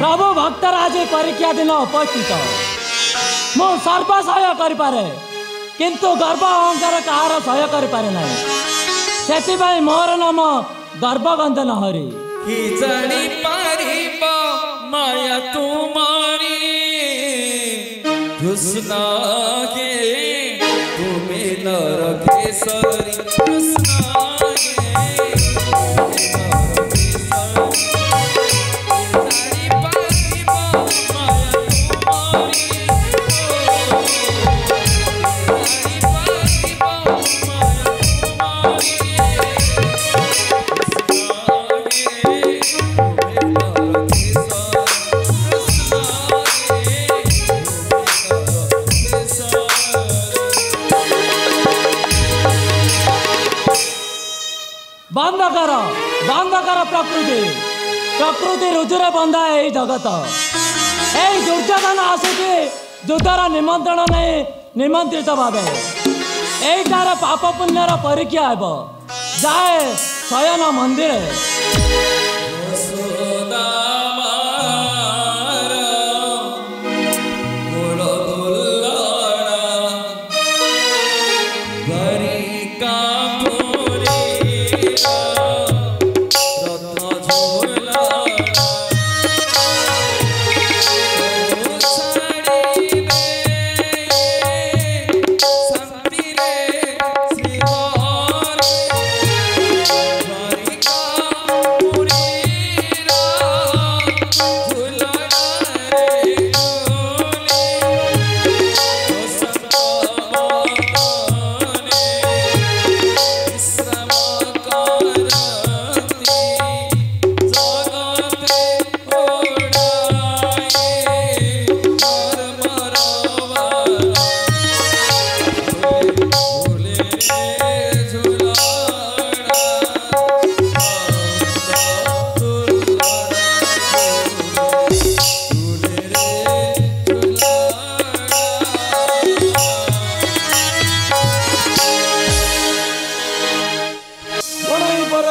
প্রভু ভক্তরাজি পরীক্ষা দিন উপস্থিত মু সর্ব সহ্য করিপারে কিন্তু গর্ব অহংকার কাহার সহ্য করিপারে না ସେଥିପାଇଁ ମୋର ନାମ ଗର୍ବଗନ୍ଧନ ହରି କି ଜାଣି ପାରିବ ମାୟା ତୁମରି କୃଷ୍ଣ ତୁମେ ନରକେଶ୍ୱରୀ କୃଷ୍ଣ ବନ୍ଦ କର ବନ୍ଦ କର ପ୍ରକୃତି ପ୍ରକୃତି ରୁଜୁରେ ବନ୍ଧା ଏଇ ଜଗତ ଏଇ ଦୁର୍ଯ୍ୟୋଧନ ଆସିକି ଯୁଦ୍ଧର ନିମନ୍ତ୍ରଣ ନେଇ ନିମନ୍ତ୍ରିତ ଭାବେ ଏଇଠାରେ ପାପ ପୁଣ୍ୟର ପରୀକ୍ଷା ହେବ ଯାଏ ଶୟନ ମନ୍ଦିରେ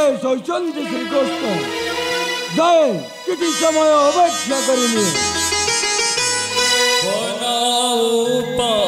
જય સૌચંદ શ્રી કૃષ્ણ જય કીધી સમય અવજ્ઞા કરીને બનાવું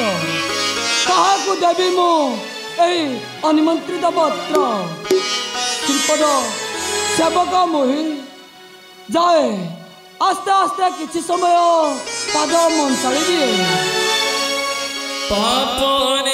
तो। देवी मु अनिमंत्रित पत्र श्रीपद सेवक मुहि जाए आस्ते आस्ते कि समय पाद मंसाड़ी दिए पापने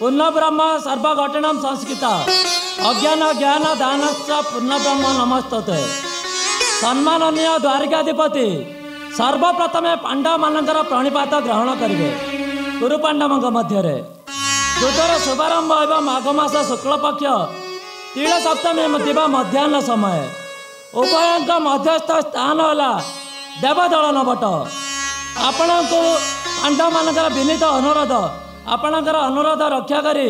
पूर्णब्रह्म सर्वगठिन संस्कृत अज्ञान ज्ञान दान पूर्ण ब्रह्म नमस्तनी सर्वप्रथम सर्वप्रथमे पाण्डवान प्रणिपात ग्रहण गरे गुरुपाव मध्य शुभारम्भ ए माघमास शुक्ल पक्ष सप्तमी ठाउँ मध्या समय उभयको मध्यस्थ स्थान होला देवदल बट आपण पाण्डवान विनत अनुरोध ଆପଣଙ୍କର ଅନୁରୋଧ ରକ୍ଷା କରି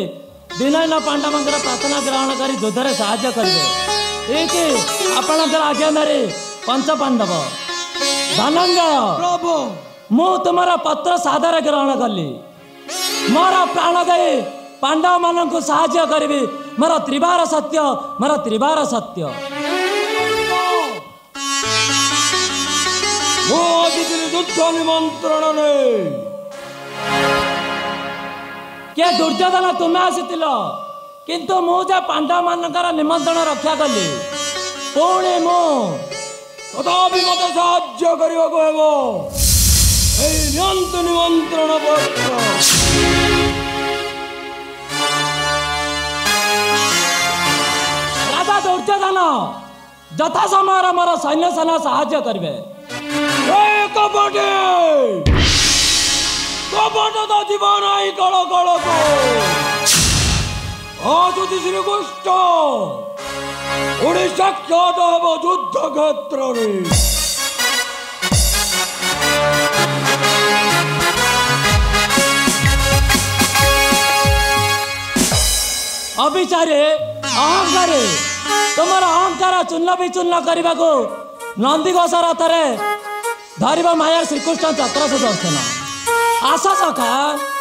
ଦିନହୀନ ପାଣ୍ଡବଙ୍କର ପ୍ରାର୍ଥନା ଗ୍ରହଣ କରି ଯୁଦ୍ଧରେ ସାହାଯ୍ୟ କରିବେ ଠିକ ଆପଣଙ୍କର ଆଜ୍ଞା ଧରି ପଞ୍ଚ ପାଣ୍ଡବ ଧନଞ୍ଜୟ ପ୍ରଭୁ ମୁଁ ତୁମର ପତ୍ର ସାଦରେ ଗ୍ରହଣ କଲି ମୋର ପ୍ରାଣ ଦେଇ ପାଣ୍ଡବମାନଙ୍କୁ ସାହାଯ୍ୟ କରିବି ମୋର ତ୍ରିବାର ସତ୍ୟ ମୋର ତ୍ରିବାର ସତ୍ୟ ମୁଁ ଜିତିଲି ଯୁଦ୍ଧ ନିମନ୍ତ୍ରଣ ନେଇ କିଏ ଦୁର୍ଯ୍ୟୋଧନ ତୁମେ ଆସିଥିଲ କିନ୍ତୁ ମୁଁ ଯେ ପାଣ୍ଡବମାନଙ୍କର ନିମନ୍ତ୍ରଣ ରକ୍ଷା କଲି ପୁଣି ମୁଁ ତଥାପି ମୋତେ ସାହାଯ୍ୟ କରିବାକୁ ହେବ ଏହି ନିଅନ୍ତୁ ନିମନ୍ତ୍ରଣ ପତ୍ର ରାଜା ଦୁର୍ଯ୍ୟୋଧନ ଯଥା ସମୟରେ ମୋର ସୈନ୍ୟ ସେନା ସାହାଯ୍ୟ କରିବେ ଏକ ପଟେ કપટ તો જીવાનાય કળો કળો તો আদি শ্রীকৃষ্ণ উনি সাক্ষাৎ হব যুদ্ধ ক্ষেত্রে ଅବିଚାରେ ଅହଙ୍କାରେ ତୁମର ଅହଙ୍କାର ଚୂର୍ଣ୍ଣ ବିଚୂର୍ଣ୍ଣ କରିବାକୁ ନନ୍ଦିଘୋଷ ରଥରେ ଧରିବ ମାୟା ଶ୍ରୀକୃଷ୍ଣ ଚକ୍ରସ ଦର୍ଶନ 阿嫂嫂干。